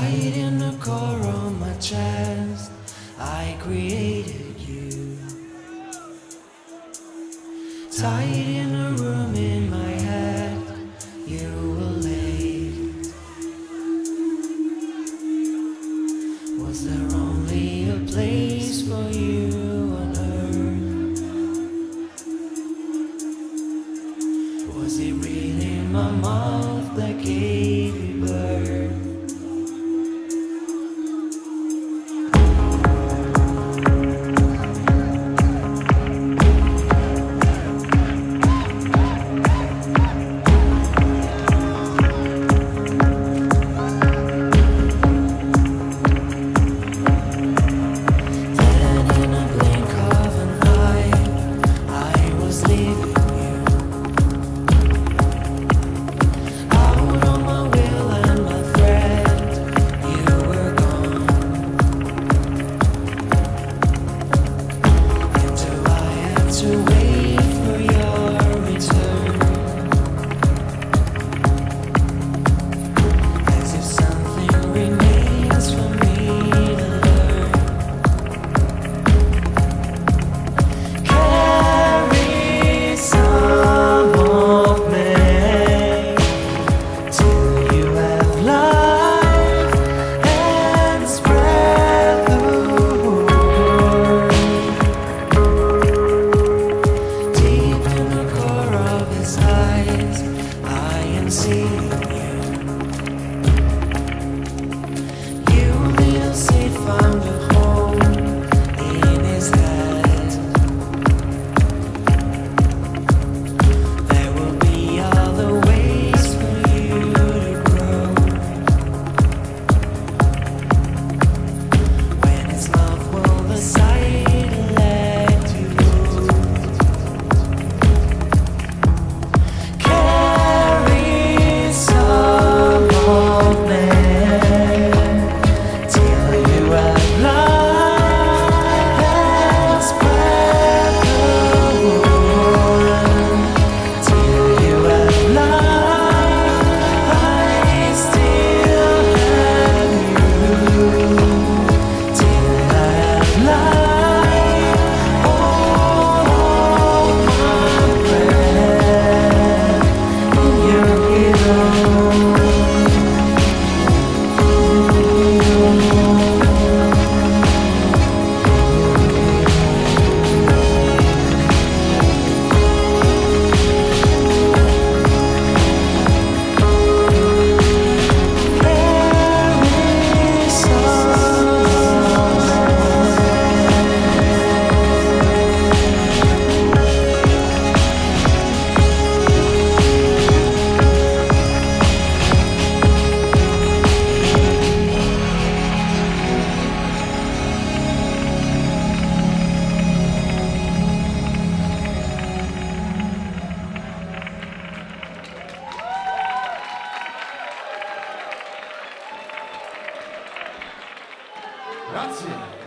Right in the core on my chest, I created you. Tied in Grazie.